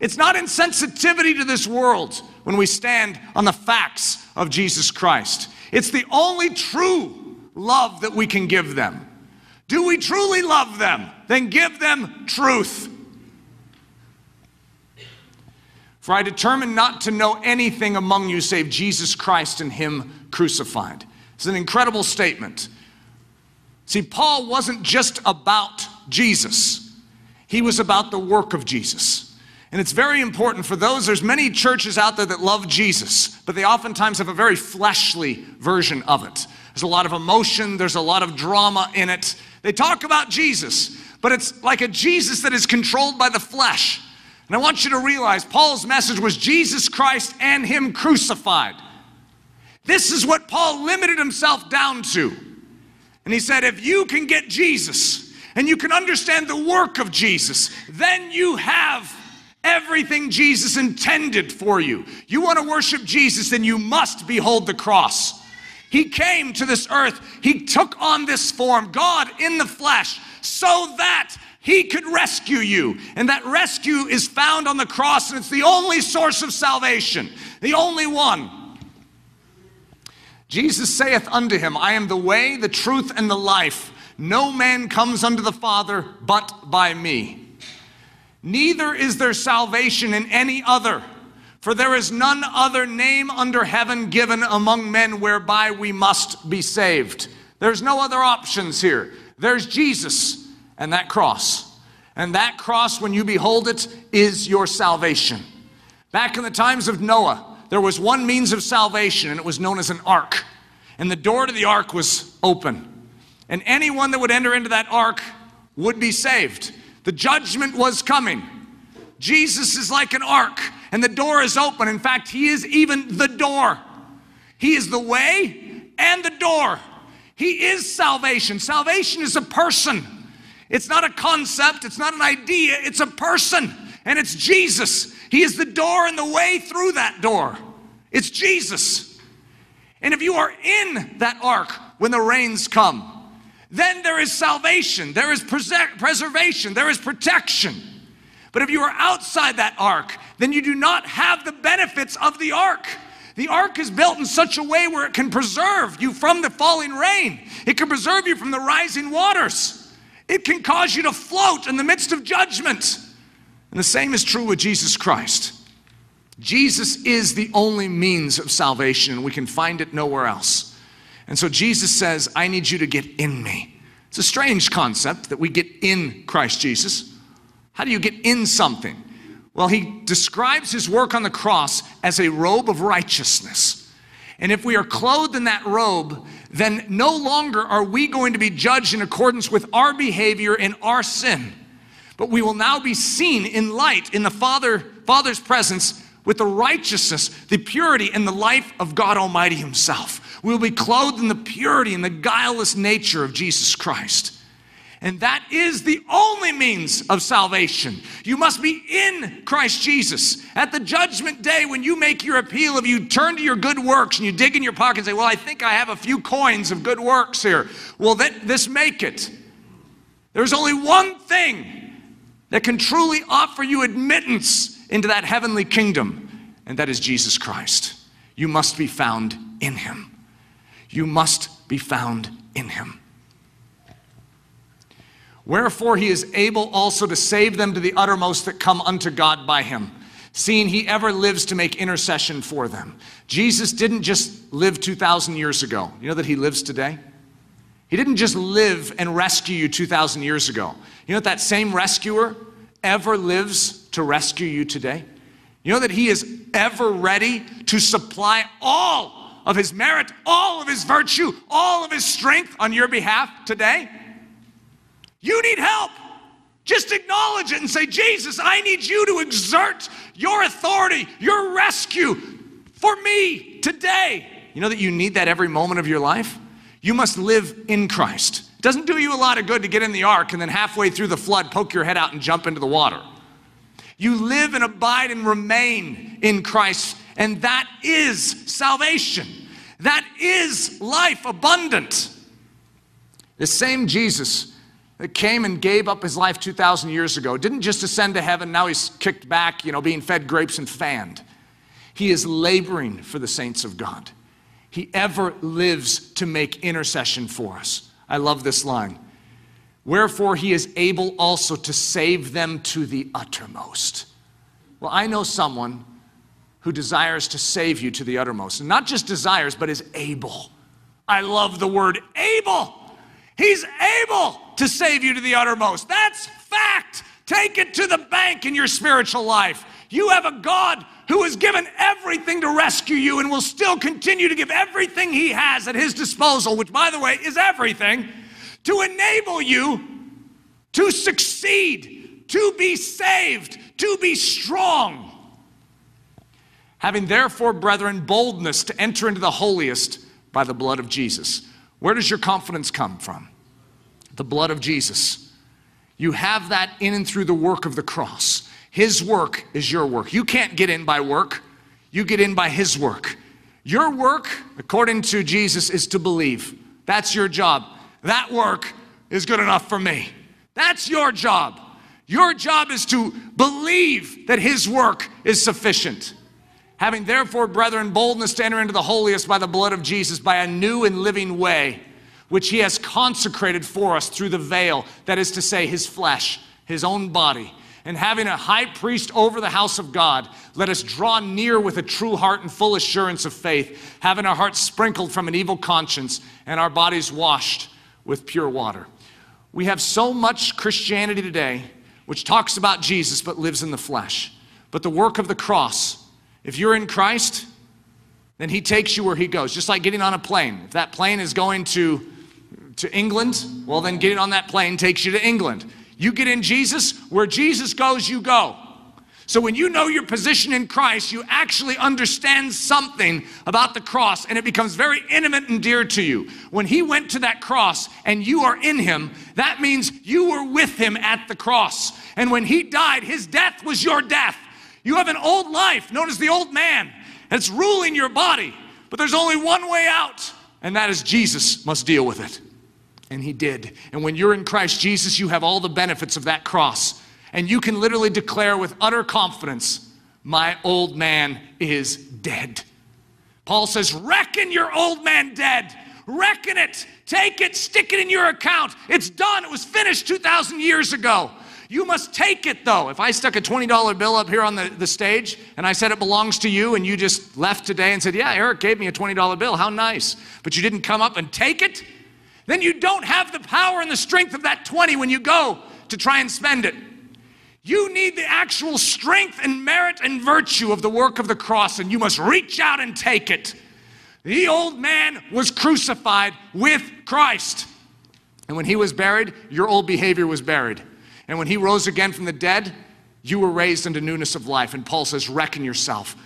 It's not insensitivity to this world when we stand on the facts of Jesus Christ. It's the only true love that we can give them. Do we truly love them? Then give them truth. For I determined not to know anything among you save Jesus Christ and Him crucified. It's an incredible statement. See, Paul wasn't just about Jesus, he was about the work of Jesus. And it's very important for those, there's many churches out there that love Jesus, but they oftentimes have a very fleshly version of it. There's a lot of emotion, there's a lot of drama in it, They talk about Jesus, but it's like a Jesus that is controlled by the flesh. And I want you to realize Paul's message was Jesus Christ and Him crucified. This is what Paul limited himself down to. And he said, if you can get Jesus and you can understand the work of Jesus, then you have everything Jesus intended for you. You want to worship Jesus, then you must behold the cross. He came to this earth, He took on this form, God in the flesh, so that He could rescue you. And that rescue is found on the cross, and it's the only source of salvation, the only one. Jesus saith unto him, I am the way, the truth, and the life. No man comes unto the Father but by me. Neither is there salvation in any other, for there is none other name under heaven given among men whereby we must be saved. There's no other options here. There's Jesus and that cross. And that cross, when you behold it, is your salvation. Back in the times of Noah, there was one means of salvation, and it was known as an ark. And the door to the ark was open. And anyone that would enter into that ark would be saved. The judgment was coming. Jesus is like an ark, and the door is open. In fact, He is even the door. He is the way and the door. He is salvation. Salvation is a person. It's not a concept, it's not an idea, it's a person, and it's Jesus. He is the door and the way through that door. It's Jesus. And if you are in that ark when the rains come, then there is salvation, there is preservation, there is protection. But if you are outside that ark, then you do not have the benefits of the ark. The ark is built in such a way where it can preserve you from the falling rain, it can preserve you from the rising waters, it can cause you to float in the midst of judgment. And the same is true with Jesus Christ. Jesus is the only means of salvation, and we can find it nowhere else. And so Jesus says, I need you to get in me. It's a strange concept that we get in Christ Jesus. How do you get in something? Well, he describes his work on the cross as a robe of righteousness. And if we are clothed in that robe, then no longer are we going to be judged in accordance with our behavior and our sin. But we will now be seen in light in the Father, Father's presence with the righteousness, the purity, and the life of God Almighty Himself. We will be clothed in the purity and the guileless nature of Jesus Christ. And that is the only means of salvation. You must be in Christ Jesus. At the judgment day, when you make your appeal, if you turn to your good works and you dig in your pocket and say, Well, I think I have a few coins of good works here, well, that, this make it. There's only one thing that can truly offer you admittance into that heavenly kingdom, and that is Jesus Christ. You must be found in Him. You must be found in him. Wherefore he is able also to save them to the uttermost that come unto God by him, seeing he ever lives to make intercession for them. Jesus didn't just live 2,000 years ago. You know that he lives today? He didn't just live and rescue you 2,000 years ago. You know that that same rescuer ever lives to rescue you today? You know that he is ever ready to supply all of his merit, all of his virtue, all of his strength on your behalf today? You need help. Just acknowledge it and say, Jesus, I need you to exert your authority, your rescue for me today. You know that you need that every moment of your life? You must live in Christ. It doesn't do you a lot of good to get in the ark and then halfway through the flood poke your head out and jump into the water. You live and abide and remain in Christ, and that is salvation. That is life abundant. The same Jesus that came and gave up his life 2,000 years ago didn't just ascend to heaven, now he's kicked back, you know, being fed grapes and fanned. He is laboring for the saints of God. He ever lives to make intercession for us. I love this line. Wherefore he is able also to save them to the uttermost. Well, I know someone who desires to save you to the uttermost. And not just desires, but is able. I love the word able. He's able to save you to the uttermost. That's fact. Take it to the bank in your spiritual life. You have a God who has given everything to rescue you and will still continue to give everything he has at his disposal, which, by the way, is everything, to enable you to succeed, to be saved, to be strong. Having therefore, brethren, boldness to enter into the holiest by the blood of Jesus. Where does your confidence come from? The blood of Jesus. You have that in and through the work of the cross. His work is your work. You can't get in by work, you get in by His work. Your work, according to Jesus, is to believe. That's your job. That work is good enough for me. That's your job. Your job is to believe that His work is sufficient. Having therefore, brethren, boldness to enter into the holiest by the blood of Jesus, by a new and living way, which he has consecrated for us through the veil, that is to say, his flesh, his own body. And having a high priest over the house of God, let us draw near with a true heart and full assurance of faith, having our hearts sprinkled from an evil conscience and our bodies washed with pure water. We have so much Christianity today which talks about Jesus but lives in the flesh. But the work of the cross, if you're in Christ, then He takes you where He goes, just like getting on a plane. If that plane is going to, to England, well, then getting on that plane takes you to England. You get in Jesus, where Jesus goes, you go. So when you know your position in Christ, you actually understand something about the cross and it becomes very intimate and dear to you. When he went to that cross and you are in him, that means you were with him at the cross. And when he died, his death was your death. You have an old life known as the old man, and it's ruling your body. But there's only one way out, and that is Jesus must deal with it. And he did. And when you're in Christ Jesus, you have all the benefits of that cross. And you can literally declare with utter confidence, My old man is dead. Paul says, Reckon your old man dead. Reckon it. Take it. Stick it in your account. It's done. It was finished 2,000 years ago. You must take it though. If I stuck a $20 bill up here on the, the stage and I said it belongs to you and you just left today and said, Yeah, Eric gave me a $20 bill, how nice. But you didn't come up and take it, then you don't have the power and the strength of that 20 when you go to try and spend it. You need the actual strength and merit and virtue of the work of the cross, and you must reach out and take it. The old man was crucified with Christ. And when he was buried, your old behavior was buried. And when he rose again from the dead, you were raised into newness of life. And Paul says, Reckon yourself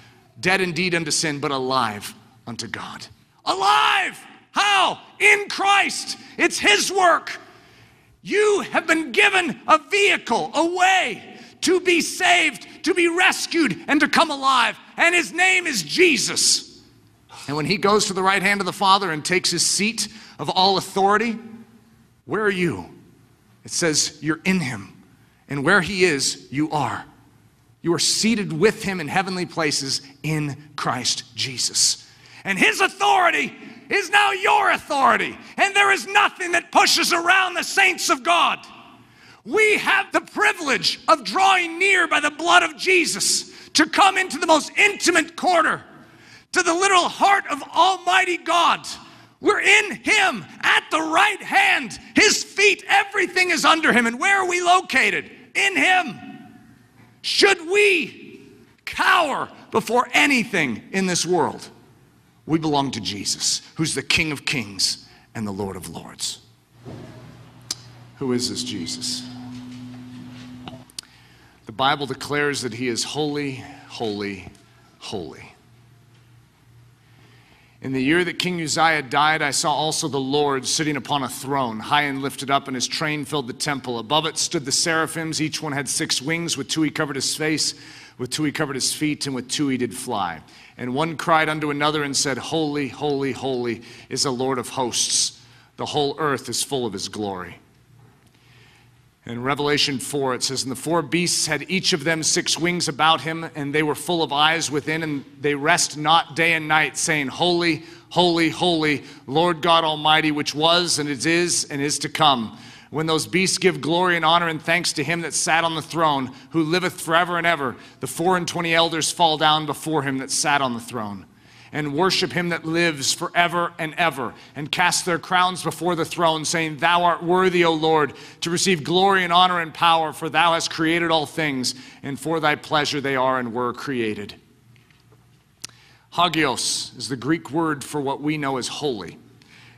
dead indeed unto sin, but alive unto God. Alive! How? In Christ. It's his work. You have been given a vehicle, a way to be saved, to be rescued, and to come alive. And his name is Jesus. And when he goes to the right hand of the Father and takes his seat of all authority, where are you? It says you're in him. And where he is, you are. You are seated with him in heavenly places in Christ Jesus. And his authority is now your authority. And there is nothing that pushes around the saints of God. We have the privilege of drawing near by the blood of Jesus to come into the most intimate quarter, to the literal heart of Almighty God. We're in Him at the right hand. His feet, everything is under Him. And where are we located? In Him. Should we cower before anything in this world? We belong to Jesus, who's the King of Kings and the Lord of Lords. Who is this Jesus? The Bible declares that he is holy, holy, holy. In the year that King Uzziah died, I saw also the Lord sitting upon a throne, high and lifted up, and his train filled the temple. Above it stood the seraphims. Each one had six wings. With two he covered his face, with two he covered his feet, and with two he did fly. And one cried unto another and said, Holy, holy, holy is the Lord of hosts. The whole earth is full of his glory. In Revelation 4, it says, And the four beasts had each of them six wings about him, and they were full of eyes within, and they rest not day and night, saying, Holy, holy, holy, Lord God Almighty, which was, and it is, and is to come. When those beasts give glory and honor and thanks to him that sat on the throne, who liveth forever and ever, the four and twenty elders fall down before him that sat on the throne and worship him that lives forever and ever, and cast their crowns before the throne, saying, Thou art worthy, O Lord, to receive glory and honor and power, for thou hast created all things, and for thy pleasure they are and were created. Hagios is the Greek word for what we know as holy.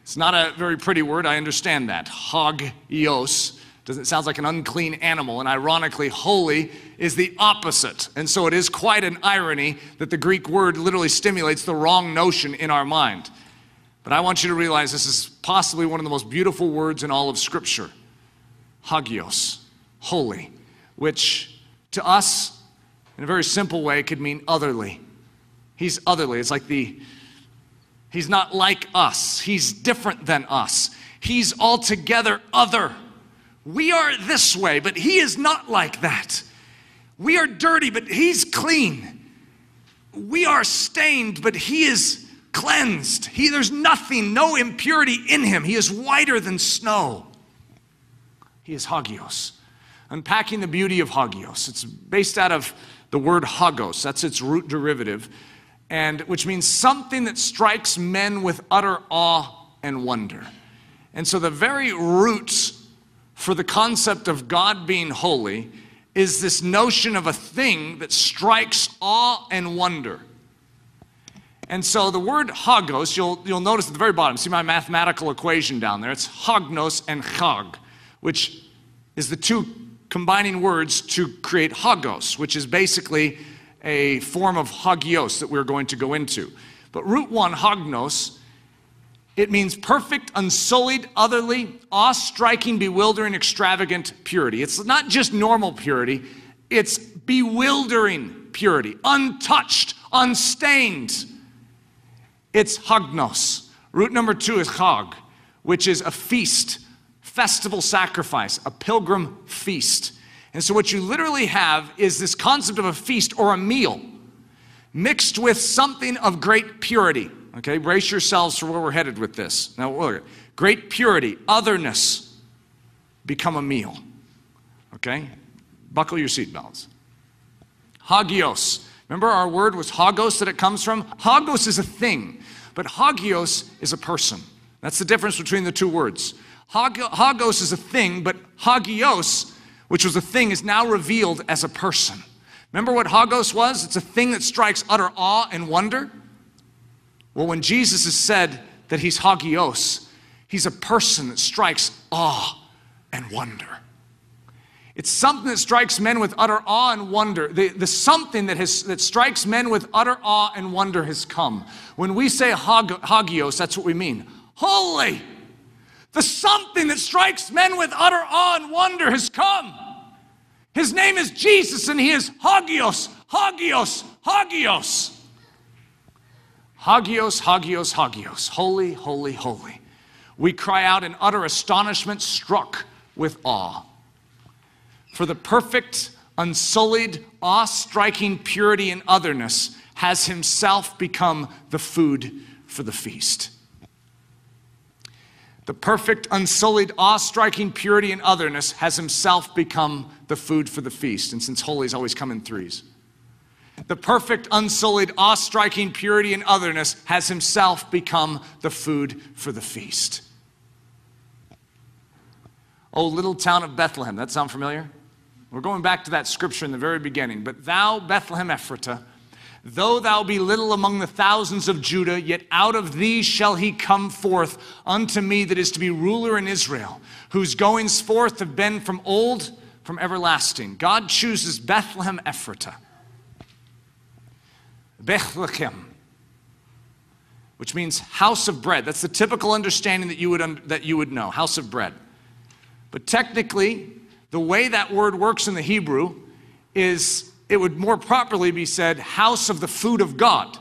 It's not a very pretty word, I understand that. Hagios doesn't sounds like an unclean animal, and ironically, holy is the opposite. And so it is quite an irony that the Greek word literally stimulates the wrong notion in our mind. But I want you to realize this is possibly one of the most beautiful words in all of Scripture hagios, holy, which to us, in a very simple way, could mean otherly. He's otherly. It's like the, he's not like us, he's different than us, he's altogether other. We are this way, but he is not like that. We are dirty, but he's clean. We are stained, but he is cleansed. He, there's nothing, no impurity in him. He is whiter than snow. He is hagios. Unpacking the beauty of hagios. It's based out of the word hagos. That's its root derivative, and which means something that strikes men with utter awe and wonder. And so the very roots for the concept of God being holy is this notion of a thing that strikes awe and wonder. And so the word hagos, you'll, you'll notice at the very bottom, see my mathematical equation down there? It's hagnos and chag, which is the two combining words to create hagos, which is basically a form of hagios that we're going to go into. But root one, hagnos, it means perfect, unsullied, otherly, awe striking, bewildering, extravagant purity. It's not just normal purity, it's bewildering purity, untouched, unstained. It's hagnos. Root number two is chag, which is a feast, festival sacrifice, a pilgrim feast. And so, what you literally have is this concept of a feast or a meal mixed with something of great purity. Okay, brace yourselves for where we're headed with this. Now, look, great purity, otherness, become a meal. Okay, buckle your seatbelts. Hagios. Remember, our word was hagos that it comes from? Hagos is a thing, but hagios is a person. That's the difference between the two words. Hagos is a thing, but hagios, which was a thing, is now revealed as a person. Remember what hagos was? It's a thing that strikes utter awe and wonder. Well, when Jesus has said that he's hagios, he's a person that strikes awe and wonder. It's something that strikes men with utter awe and wonder. The, the something that, has, that strikes men with utter awe and wonder has come. When we say hagios, that's what we mean. Holy! The something that strikes men with utter awe and wonder has come. His name is Jesus and he is hagios, hagios, hagios. Hagios, Hagios, Hagios, holy, holy, holy. We cry out in utter astonishment, struck with awe. For the perfect, unsullied, awe striking purity and otherness has himself become the food for the feast. The perfect, unsullied, awe striking purity and otherness has himself become the food for the feast. And since holy's always come in threes. The perfect, unsullied, awe striking purity and otherness has himself become the food for the feast. Oh, little town of Bethlehem. That sound familiar? We're going back to that scripture in the very beginning. But thou, Bethlehem Ephratah, though thou be little among the thousands of Judah, yet out of thee shall he come forth unto me that is to be ruler in Israel, whose goings forth have been from old, from everlasting. God chooses Bethlehem Ephratah Bethlehem, which means house of bread. That's the typical understanding that you would, that you would know, house of bread. But technically, the way that word works in the Hebrew is it would more properly be said house of the food of God.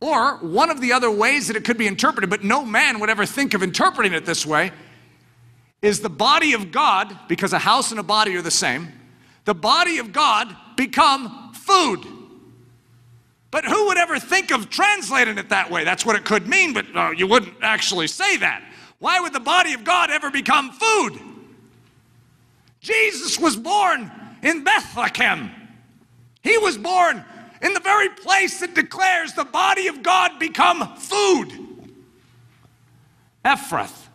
Or one of the other ways that it could be interpreted, but no man would ever think of interpreting it this way, is the body of God, because a house and a body are the same, the body of God become food. But who would ever think of translating it that way? That's what it could mean, but uh, you wouldn't actually say that. Why would the body of God ever become food? Jesus was born in Bethlehem. He was born in the very place that declares the body of God become food. Ephrath,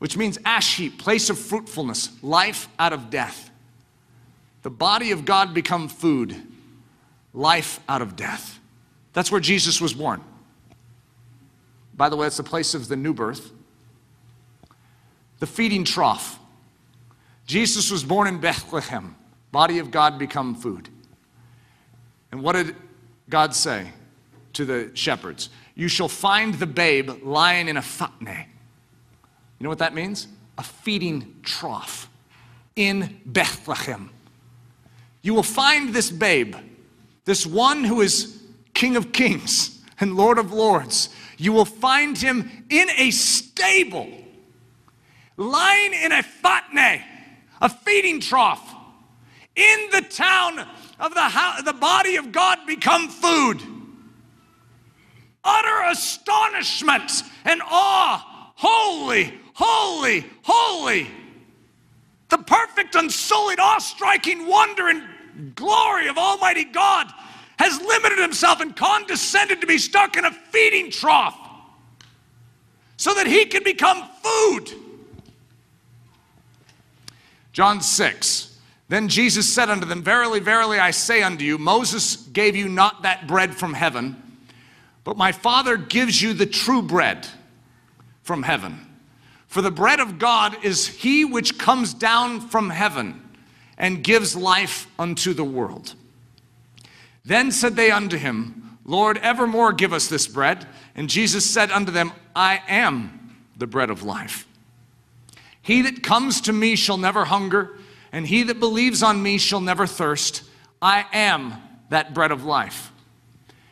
which means ash heap, place of fruitfulness, life out of death. The body of God become food life out of death. That's where Jesus was born. By the way, it's the place of the new birth. The feeding trough. Jesus was born in Bethlehem, body of God become food. And what did God say to the shepherds? You shall find the babe lying in a phatne. You know what that means? A feeding trough in Bethlehem. You will find this babe, this one who is King of Kings and Lord of Lords. You will find him in a stable, lying in a phatne, a feeding trough, in the town of the, the body of God become food. Utter astonishment and awe. Holy, holy, holy. The perfect, unsullied, awe striking wonder and glory of Almighty God has limited himself and condescended to be stuck in a feeding trough so that he can become food. John 6. Then Jesus said unto them, Verily, verily, I say unto you, Moses gave you not that bread from heaven, but my Father gives you the true bread from heaven. For the bread of God is he which comes down from heaven and gives life unto the world. Then said they unto him, Lord, evermore give us this bread. And Jesus said unto them, I am the bread of life. He that comes to me shall never hunger and he that believes on me shall never thirst. I am that bread of life.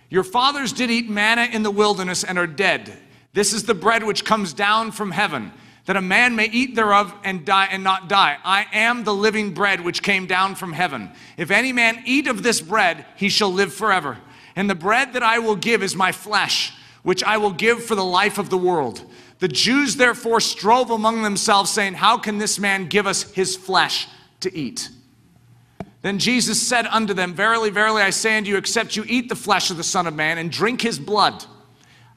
Your fathers did eat manna in the wilderness and are dead. This is the bread which comes down from heaven, that a man may eat thereof and die and not die. I am the living bread which came down from heaven. If any man eat of this bread, he shall live forever. And the bread that I will give is my flesh, which I will give for the life of the world. The Jews therefore strove among themselves, saying, How can this man give us his flesh? to eat. Then Jesus said unto them, Verily, verily, I say unto you, except you eat the flesh of the Son of Man and drink his blood.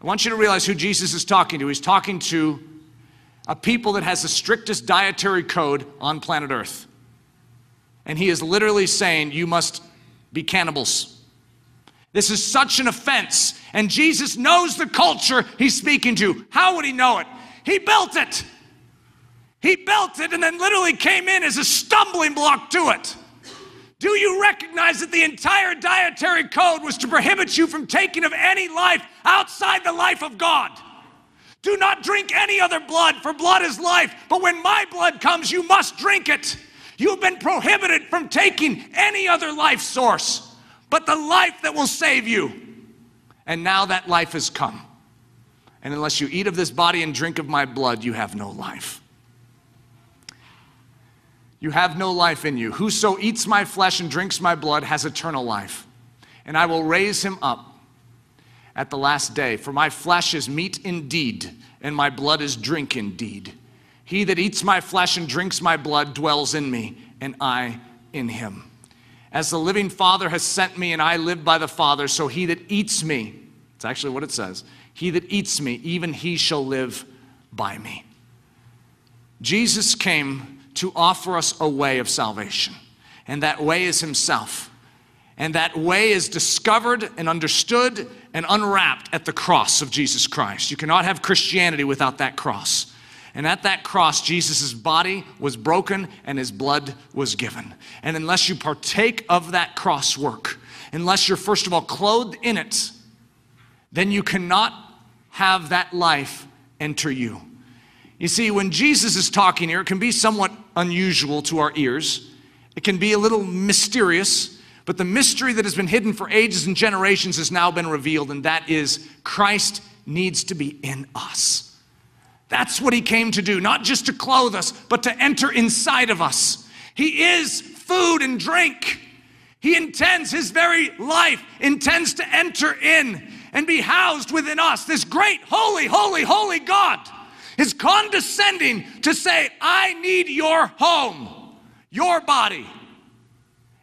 I want you to realize who Jesus is talking to. He's talking to a people that has the strictest dietary code on planet Earth. And he is literally saying, You must be cannibals. This is such an offense. And Jesus knows the culture he's speaking to. How would he know it? He built it. He built it and then literally came in as a stumbling block to it. Do you recognize that the entire dietary code was to prohibit you from taking of any life outside the life of God? Do not drink any other blood, for blood is life. But when my blood comes, you must drink it. You've been prohibited from taking any other life source but the life that will save you. And now that life has come. And unless you eat of this body and drink of my blood, you have no life you have no life in you. Whoso eats my flesh and drinks my blood has eternal life, and I will raise him up at the last day. For my flesh is meat indeed, and my blood is drink indeed. He that eats my flesh and drinks my blood dwells in me, and I in him. As the living Father has sent me, and I live by the Father, so he that eats me, it's actually what it says, he that eats me, even he shall live by me. Jesus came to offer us a way of salvation. And that way is Himself. And that way is discovered and understood and unwrapped at the cross of Jesus Christ. You cannot have Christianity without that cross. And at that cross, Jesus' body was broken and his blood was given. And unless you partake of that cross work, unless you're first of all clothed in it, then you cannot have that life enter you. You see, when Jesus is talking here, it can be somewhat unusual to our ears. It can be a little mysterious, but the mystery that has been hidden for ages and generations has now been revealed, and that is Christ needs to be in us. That's what he came to do, not just to clothe us, but to enter inside of us. He is food and drink. He intends, his very life intends to enter in and be housed within us, this great, holy, holy, holy God is condescending to say, I need your home, your body.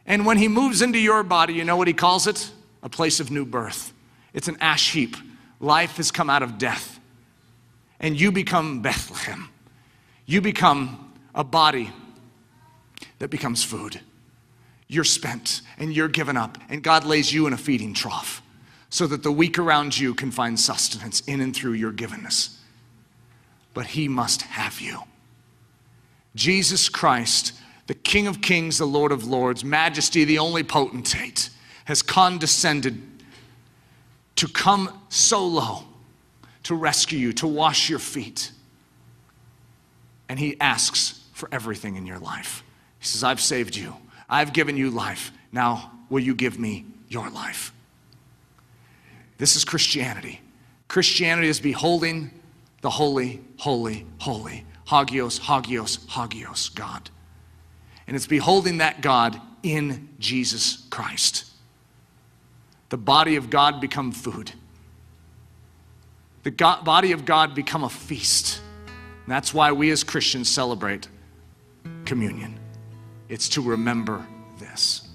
And when he moves into your body, you know what he calls it? A place of new birth. It's an ash heap. Life has come out of death. And you become Bethlehem. You become a body that becomes food. You're spent and you're given up, and God lays you in a feeding trough so that the weak around you can find sustenance in and through your givenness. But He must have you. Jesus Christ, the King of Kings, the Lord of Lords, Majesty, the only potentate, has condescended to come so low to rescue you, to wash your feet. And He asks for everything in your life. He says, I've saved you, I've given you life. Now, will you give me your life? This is Christianity. Christianity is beholding the holy, holy, holy. Hagios, Hagios, Hagios, God. And it's beholding that God in Jesus Christ. The body of God become food. The God, body of God become a feast. And that's why we as Christians celebrate communion. It's to remember this.